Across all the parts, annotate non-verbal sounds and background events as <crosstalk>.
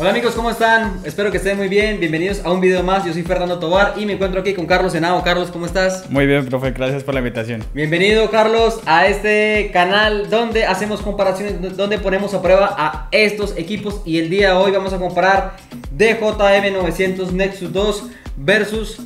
Hola amigos, ¿cómo están? Espero que estén muy bien. Bienvenidos a un video más. Yo soy Fernando Tobar y me encuentro aquí con Carlos Senado. Carlos, ¿cómo estás? Muy bien, profe. Gracias por la invitación. Bienvenido, Carlos, a este canal donde hacemos comparaciones, donde ponemos a prueba a estos equipos. Y el día de hoy vamos a comparar DJM 900 Nexus 2 versus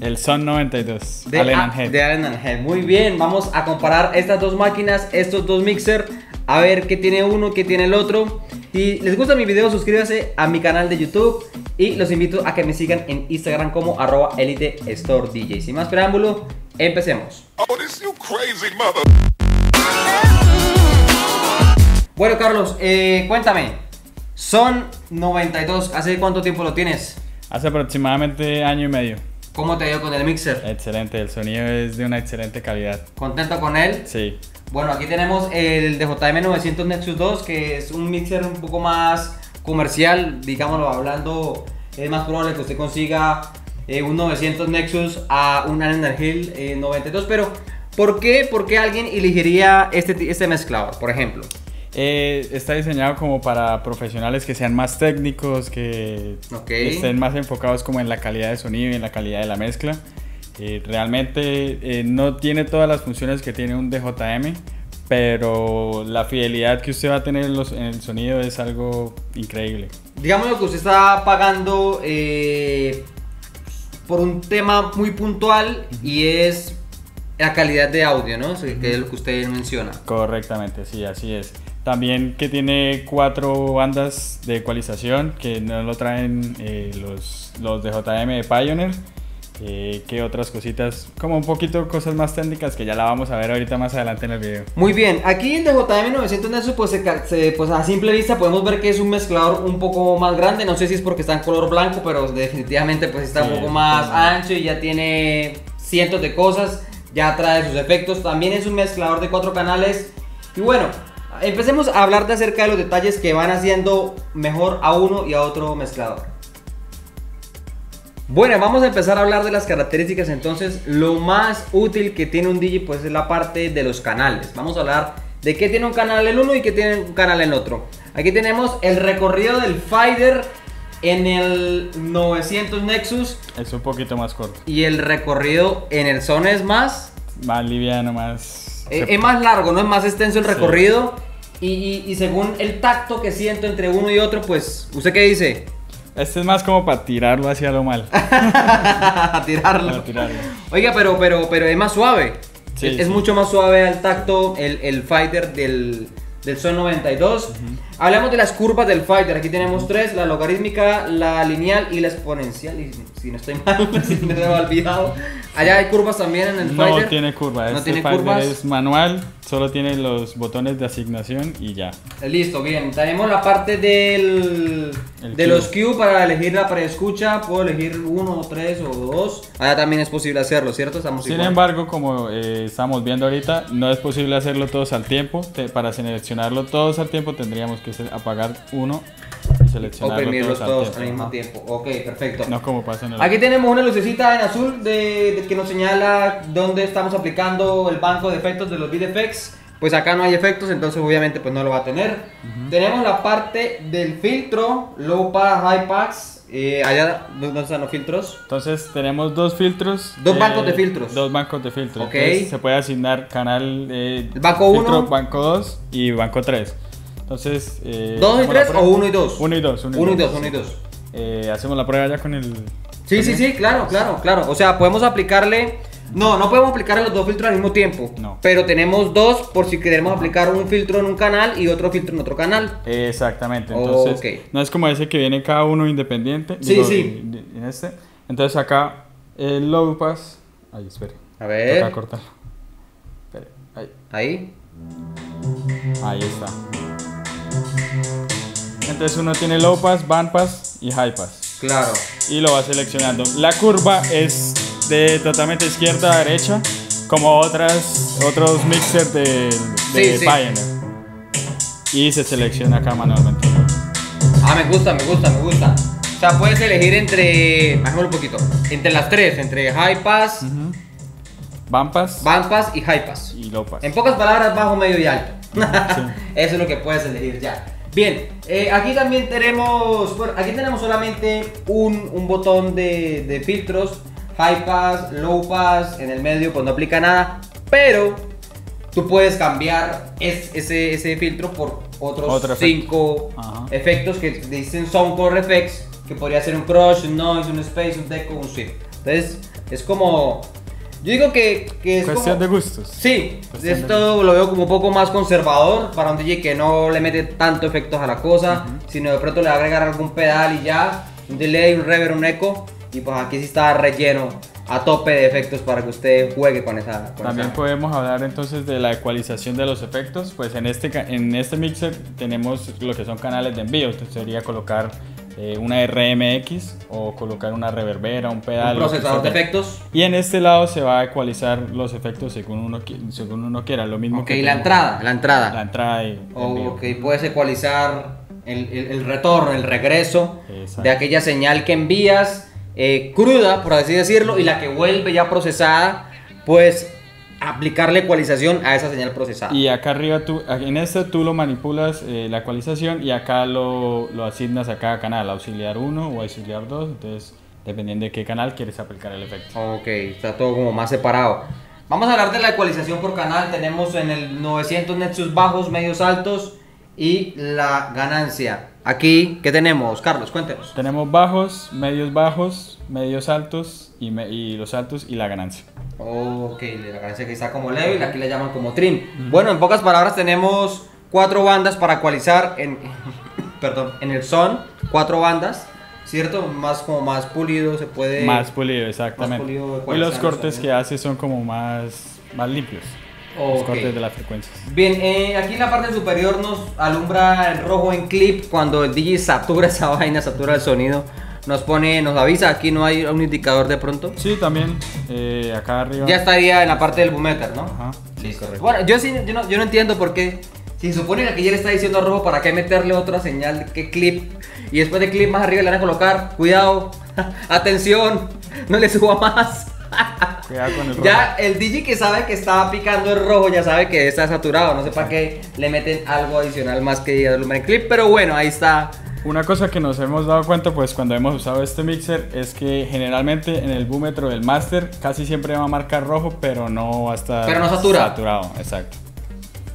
El Son 92. de, Allen and Head. de Allen and Head. Muy bien, vamos a comparar estas dos máquinas, estos dos mixer, a ver qué tiene uno, qué tiene el otro. Si les gusta mi video, suscríbanse a mi canal de YouTube y los invito a que me sigan en Instagram como arroba Elite Store DJ. Sin más preámbulo, empecemos. Oh, this you crazy mother. Bueno, Carlos, eh, cuéntame. Son 92, ¿hace cuánto tiempo lo tienes? Hace aproximadamente año y medio. ¿Cómo te ha ido con el mixer? Excelente, el sonido es de una excelente calidad. ¿Contento con él? Sí. Bueno, aquí tenemos el DJM 900 Nexus 2, que es un mixer un poco más comercial, digámoslo hablando, es más probable que usted consiga eh, un 900 Nexus a un Allen Hill eh, 92, pero ¿por qué, ¿por qué alguien elegiría este, este mezclador, por ejemplo? Eh, está diseñado como para profesionales que sean más técnicos, que Ok. estén más enfocados como en la calidad de sonido y en la calidad de la mezcla. Eh, realmente eh, no tiene todas las funciones que tiene un DJM, pero la fidelidad que usted va a tener en, los- en el sonido es algo increíble. Digamos lo que usted está pagando eh, por un tema muy puntual y es la calidad de audio, ¿no? Que es lo que usted menciona. Correctamente, sí, así es. También que tiene cuatro bandas de ecualización que no lo traen eh, los, los de JM de Pioneer. Eh, que otras cositas, como un poquito cosas más técnicas que ya la vamos a ver ahorita más adelante en el video. Muy bien, aquí el DJM 900 Nexus, pues, se pues a simple vista podemos ver que es un mezclador un poco más grande. No sé si es porque está en color blanco, pero definitivamente pues está Sí, un poco más ancho y ya tiene cientos de cosas. Ya trae sus efectos. También es un mezclador de cuatro canales. Y bueno, empecemos a hablar de acerca de los detalles que van haciendo mejor a uno y a otro mezclador. Bueno, vamos a empezar a hablar de las características entonces. Lo más útil que tiene un DJ pues es la parte de los canales. Vamos a hablar de qué tiene un canal el uno y qué tiene un canal el otro. Aquí tenemos el recorrido del fader en el 900 Nexus Es un poquito más corto, y el recorrido en el Zone es más más liviano, más... eh, es más largo, no es más extenso el Sí. recorrido y, y- y según el tacto que siento entre uno y otro, pues ¿usted qué dice? Este es más como para tirarlo hacia lo mal. <laughs> tirarlo. Para tirarlo. Oiga, pero, pero, pero es más suave. Sí, es mucho más suave al tacto el, el fighter del, del Son 92. Hablamos de las curvas del fighter. Aquí tenemos tres: la logarítmica, la lineal y la exponencial. Y si no estoy mal, si <laughs> no me he olvidado. Allá hay curvas también en el No fighter. tiene curva, No este tiene Fighter curvas. es manual, solo tiene los botones de asignación y ya. Listo, bien. Tenemos la parte del, El de cue. los Q para elegir la preescucha. Puedo elegir uno, tres o dos. Allá también es posible hacerlo, ¿cierto? Estamos Sin igual. embargo, como eh, estamos viendo ahorita, no es posible hacerlo todos al tiempo. Te- para seleccionarlo todos al tiempo tendríamos que se- apagar uno y seleccionarlo oprimirlos todos, todos al mismo tiempo. Ok, perfecto. No como pasa en el Aquí tenemos una lucecita en azul de, de que nos señala dónde estamos aplicando el banco de efectos de los VFX. Pues acá no hay efectos, entonces obviamente pues no lo va a tener. Tenemos la parte del filtro, low pass, high pass. Eh, allá, ¿dónde están los filtros? Entonces tenemos dos filtros. Dos bancos de filtros. Dos bancos de filtros. Ok. Entonces, se puede asignar canal eh, banco filtro, uno. banco 2 y banco 3. Entonces... eh, ¿Dos y tres o uno y dos? Uno y dos. Uno y dos, uno y dos. Eh, hacemos la prueba ya con el... Sí, sí, sí, claro, claro, claro. O sea, podemos aplicarle. No, no podemos aplicarle los dos filtros al mismo tiempo. No. Pero tenemos dos por si queremos aplicar un filtro en un canal y otro filtro en otro canal. Exactamente, entonces no es como ese que viene cada uno independiente. Sí, sí. En este. Entonces acá el low pass. Ay, espere. A ver. Toca cortarlo. Espere. Ahí. Ahí. Ahí está. Entonces uno tiene low pass, band pass y high pass. Claro. Y lo va seleccionando. La curva es de totalmente izquierda a derecha, como otras otros mixers de, de Sí, sí. Pioneer. Y se selecciona acá manualmente. Ah, me gusta, me gusta, me gusta. O sea, puedes elegir entre. Bajémoslo un poquito. Entre las tres: entre high pass, Ujú. Band pass band pass y high pass. y low pass. En pocas palabras, bajo, medio y alto. <laughs> Eso es lo que puedes elegir ya. Bien, eh, aquí también tenemos, bueno, aquí tenemos solamente un, un botón de, de filtros, high pass, low pass, en el medio pues no aplica nada, pero tú puedes cambiar es- ese, ese filtro por otros Otro cinco efectos que dicen Soundcore Effects, que podría ser un crush, un noise, un space, un deco, un sweep. Entonces, es como, yo digo que, que es Cuestión como- de gustos. Sí, Cuestión esto lo veo como un poco más conservador para un DJ que no le mete tanto efectos a la cosa, sino de pronto le va a agregar algún pedal y ya, un delay, un reverb, un eco, y pues aquí sí está relleno a tope de efectos para que usted juegue con esa. con También esa- podemos hablar entonces de la ecualización de los efectos. Pues en este, en este mixer tenemos lo que son canales de envío. Entonces sería colocar eh, una RMX o colocar una reverbera, un pedal. un procesador de efectos. Y en este lado se va a ecualizar los efectos según uno, según uno quiera. Lo mismo Ok, que la tenemos- entrada, la entrada. La entrada y envío. Ok, puedes ecualizar el, el- el retorno, el regreso Exacto. de aquella señal que envías eh, cruda, por así decirlo, y la que vuelve ya procesada, pues aplicarle ecualización a esa señal procesada. Y acá arriba, tú, en este tú lo manipulas eh, la ecualización y acá lo, lo asignas a cada canal, auxiliar 1 o auxiliar 2. Entonces, dependiendo de qué canal quieres aplicar el efecto. Ok, está todo como más separado. Vamos a hablar de la ecualización por canal. Tenemos en el 900 nexus bajos, medios altos y la ganancia. Aquí, ¿qué tenemos? Carlos, cuéntenos. Tenemos bajos, medios bajos, medios altos y, me- y los altos y la ganancia. Ok, la ganancia que está como level, aquí la llaman como trim. Bueno, en pocas palabras tenemos cuatro bandas para ecualizar en, <coughs> perdón, en el son, cuatro bandas, ¿cierto? Más como más pulido, se puede... más pulido, exactamente. pulido, y los cortes también. que hace son como más, más limpios. Los Ok. cortes de las frecuencias. Bien, eh, aquí en la parte superior nos alumbra el rojo en clip cuando el DJ satura <laughs> esa vaina, satura el sonido. Nos pone, nos avisa, aquí no hay un indicador de pronto. Sí, también eh, acá arriba. Ya estaría en la parte del boometer, ¿no? Ajá. Sí, correcto. Bueno, yo sí, yo no, yo no entiendo por qué. Si supone que ya le está diciendo a rojo, ¿para qué meterle otra señal que clip? Y después de clip más arriba le van a colocar, cuidado, <laughs> atención, no le suba más. <laughs> Cuidado con el rojo. Ya el DJ que sabe que está picando el rojo ya sabe que está saturado. No sé para qué le meten algo adicional más que alumbrar clip. Pero bueno, ahí está. Una cosa que nos hemos dado cuenta pues cuando hemos usado este mixer es que generalmente en el búmetro del master casi siempre va a marcar rojo pero no va a estar Pero no satura. saturado, exacto.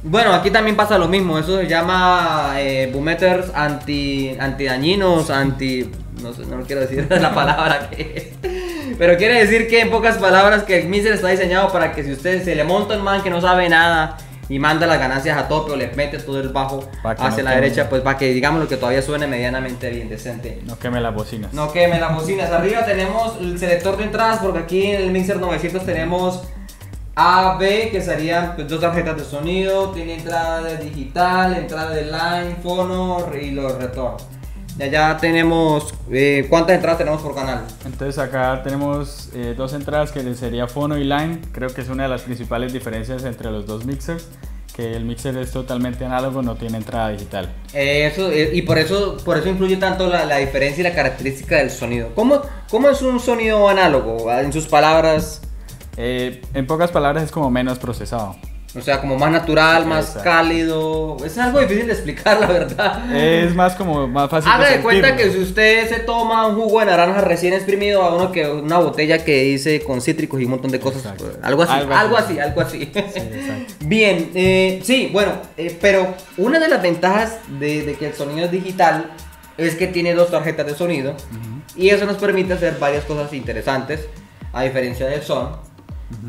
Bueno, aquí también pasa lo mismo. Eso se llama eh, boometers anti, antidañinos, anti. No sé, no quiero decir <laughs> la palabra que es. Pero quiere decir que en pocas palabras que el mixer está diseñado para que si usted se le monta un man que no sabe nada y manda las ganancias a tope o le mete todo el bajo hacia no la derecha, pues para que digamos lo que todavía suene medianamente bien, decente. No queme las bocinas. No queme las bocinas. Arriba tenemos el selector de entradas porque aquí en el Mixer 900 tenemos A, B, que serían pues, dos tarjetas de sonido. Tiene entrada de digital, entrada de line, fono y los retornos. Y allá tenemos, eh, ¿cuántas entradas tenemos por canal? Entonces acá tenemos eh, dos entradas que sería fono y line. Creo que es una de las principales diferencias entre los dos mixers. Que el mixer es totalmente análogo, no tiene entrada digital. Eh, eso, eh, y por eso, por eso influye tanto la, la diferencia y la característica del sonido. ¿Cómo, ¿Cómo es un sonido análogo? En sus palabras, Eh, en pocas palabras es como menos procesado. O sea, como más natural, más Exacto. cálido. Es algo difícil de explicar, la verdad. Es más como más fácil Haga de cuenta que si usted se toma un jugo de naranja recién exprimido a uno que una botella que dice con cítricos y un montón de cosas, Exacto. pues, algo así, Algo algo así. algo así. <laughs> Bien, eh, sí, bueno, eh, pero una de las ventajas de, de que el sonido es digital es que tiene dos tarjetas de sonido y eso nos permite hacer varias cosas interesantes a diferencia del son.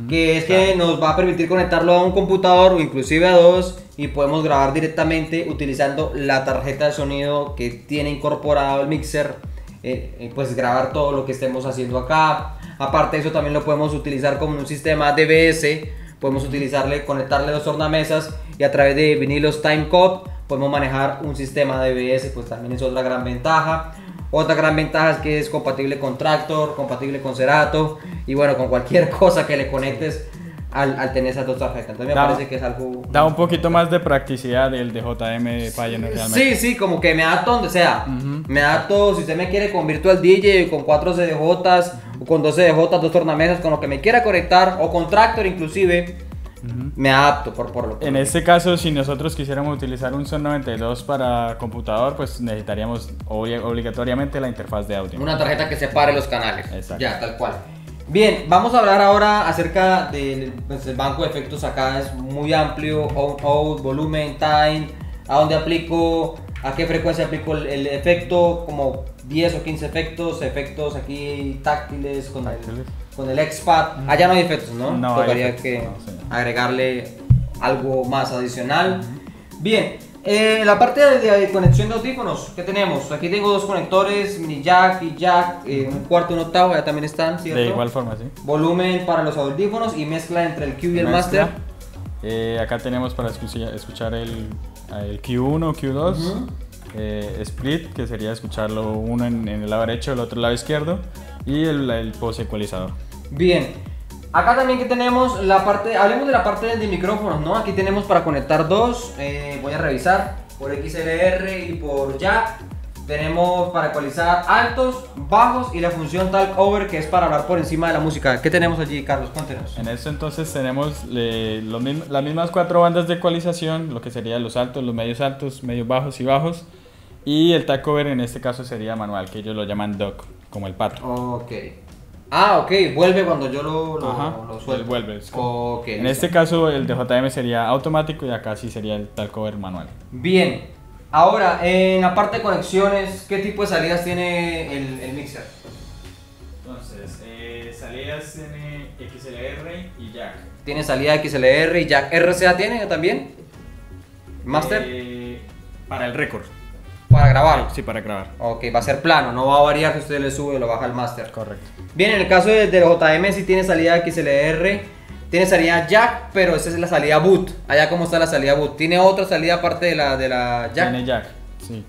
Que es que nos va a permitir conectarlo a un computador o inclusive a dos y podemos grabar directamente utilizando la tarjeta de sonido que tiene incorporado el mixer. eh, eh, pues grabar todo lo que estemos haciendo acá. Aparte de eso también lo podemos utilizar como un sistema DBS. Podemos utilizarle, conectarle dos tornamesas y a través de vinilos timecode podemos manejar un sistema DBS, pues también es otra gran ventaja. Otra gran ventaja es que es compatible con Tractor, compatible con Cerato y bueno, con cualquier <laughs> cosa que le conectes al, al tener esas dos tarjetas. Entonces me Da- parece que es algo... Da un poquito más de practicidad del DJM de Pioneer realmente. Sí, sí, como que me adapto donde sea. Me adapto, si usted me quiere con Virtual DJ, con 4 CDJs, o con 2 CDJs, dos tornamesas, con lo que me quiera conectar, o con Tractor inclusive. Me adapto por, por lo En este caso, si nosotros quisiéramos utilizar un Son 92 para computador, pues necesitaríamos obli- obligatoriamente la interfaz de audio. Una tarjeta que separe los canales. Exacto. Ya, tal cual. Bien, vamos a hablar ahora acerca del pues, el banco de efectos acá. Es muy amplio. On, out, volumen, time. A dónde aplico, a qué frecuencia aplico el, el efecto. Como 10 o 15 efectos. Efectos aquí táctiles con, Táctiles. El, con el X-Pad. Allá no hay efectos, ¿no? No hay Tocaría efectos, que no, agregarle algo más adicional. Bien, eh, la parte de, de conexión de audífonos, ¿qué tenemos? Aquí tengo dos conectores, mini jack y jack, eh, un cuarto y un octavo, ya también están, ¿cierto? De igual forma, sí. Volumen para los audífonos y mezcla entre el Q y el Mezcla. master. Eh, acá tenemos para escuchar, el, el Q1, Q2. Ujú. eh, split, que sería escucharlo uno en, en el lado derecho, el otro lado izquierdo. Y el, el post ecualizador. Bien, acá también que tenemos la parte, hablemos de la parte de micrófonos, ¿no? Aquí tenemos para conectar dos, eh, voy a revisar, por XLR y por jack. Tenemos para ecualizar altos, bajos y la función talk over que es para hablar por encima de la música. ¿Qué tenemos allí, Carlos? Cuéntenos. En esto entonces tenemos eh, mism- las mismas cuatro bandas de ecualización, lo que serían los altos, los medios altos, medios bajos y bajos. Y el tag cover en este caso sería manual, que ellos lo llaman dock, como el pato. Ok. Ah, ok, vuelve cuando yo lo, lo, Ajá, lo suelto. vuelve, es Ok. En listo. este caso el de JM sería automático y acá sí sería el tag cover manual. Bien. Ahora, en la parte de conexiones, ¿qué tipo de salidas tiene el, el mixer? Entonces, eh, salidas tiene XLR y jack. Tiene salida XLR y jack. ¿RCA tiene también? ¿Master? Eh, para el récord. Para grabar. Sí, para grabar. Ok, va a ser plano, no va a variar si usted le sube o lo baja al master. Correcto. Bien, en el caso de, del JM sí tiene salida XLR, tiene salida jack, pero esa es la salida boot. Allá cómo está la salida boot. ¿Tiene otra salida aparte de la, de la jack? Tiene jack, sí.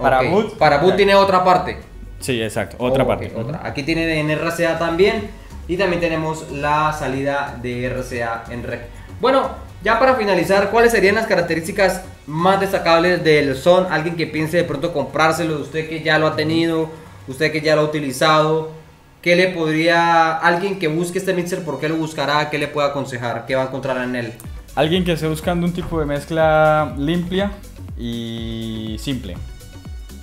Para boot. Para boot jack. tiene otra parte. Sí, exacto, otra parte. otra. Aquí tiene en RCA también. Y también tenemos la salida de RCA en rec. Bueno, ya para finalizar, ¿cuáles serían las características más destacables del Son? Alguien que piense de pronto comprárselo, usted que ya lo ha tenido, usted que ya lo ha utilizado. ¿Qué le podría, alguien que busque este mixer, por qué lo buscará? ¿Qué le puede aconsejar? ¿Qué va a encontrar en él? Alguien que esté buscando un tipo de mezcla limpia y simple.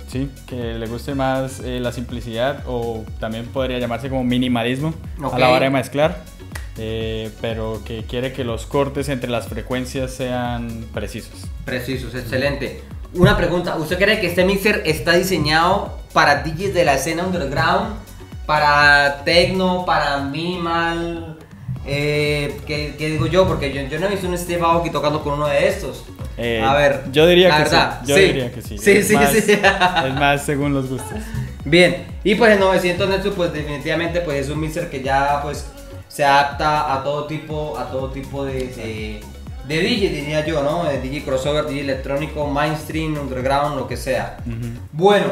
Sí, que le guste más eh, la simplicidad o también podría llamarse como minimalismo Ok. a la hora de mezclar, eh, pero que quiere que los cortes entre las frecuencias sean precisos. Precisos, excelente. Una pregunta, ¿usted cree que este mixer está diseñado para DJs de la escena underground? Para techno, para minimal, eh, ¿qué, qué digo yo? Porque yo, yo no he visto un Steve Aoki tocando con uno de estos. Eh, A ver, yo diría la que verdad, sí. Yo sí. diría que sí. Sí, Es sí, más- sí. <laughs> es más según los gustos. Bien, y pues el 900 Nexus pues definitivamente pues es un mixer que ya pues se adapta a todo tipo, a todo tipo de, de, de DJ diría yo, ¿no? De DJ crossover, DJ electrónico, mainstream, underground, lo que sea. Bueno,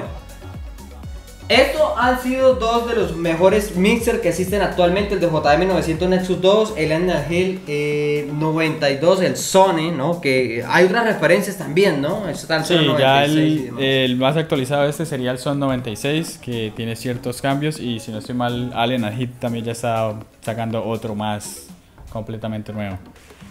estos han sido dos de los mejores mixers que existen actualmente, el de JM 900 Nexus 2, el Hill eh, 92, el Sony, ¿no? Que hay otras referencias también, ¿no? Sí, Sony ya 96 y el, el más actualizado este sería el Son 96, que tiene ciertos cambios y si no estoy mal, Allen and Hit también ya está sacando otro más completamente nuevo,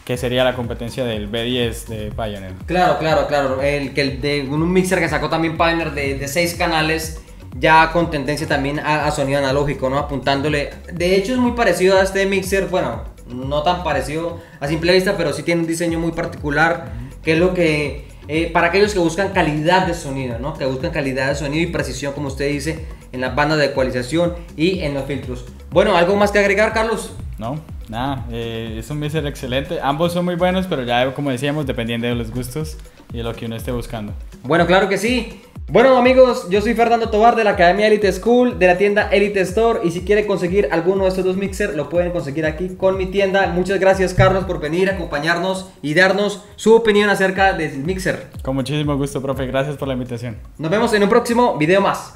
que sería la competencia del B10 de Pioneer. Claro, claro, claro. El que el de un mixer que sacó también Pioneer de, de seis canales, ya con tendencia también a, a sonido analógico, ¿no? Apuntándole. De hecho, es muy parecido a este mixer, bueno, no tan parecido a simple vista, pero sí tiene un diseño muy particular, que es lo que. eh, para aquellos que buscan calidad de sonido, ¿no? Que buscan calidad de sonido y precisión, como usted dice, en las bandas de ecualización y en los filtros. Bueno, ¿algo más que agregar, Carlos? No, nada, eh, es un mixer excelente. Ambos son muy buenos, pero ya como decíamos, dependiendo de los gustos y de lo que uno esté buscando. Bueno, claro que sí. Bueno amigos, yo soy Fernando Tobar de la Academia Elite School, de la tienda Elite Store y si quieren conseguir alguno de estos dos mixers lo pueden conseguir aquí con mi tienda. Muchas gracias Carlos por venir, acompañarnos y darnos su opinión acerca del mixer. Con muchísimo gusto, profe. Gracias por la invitación. Nos vemos en un próximo video más.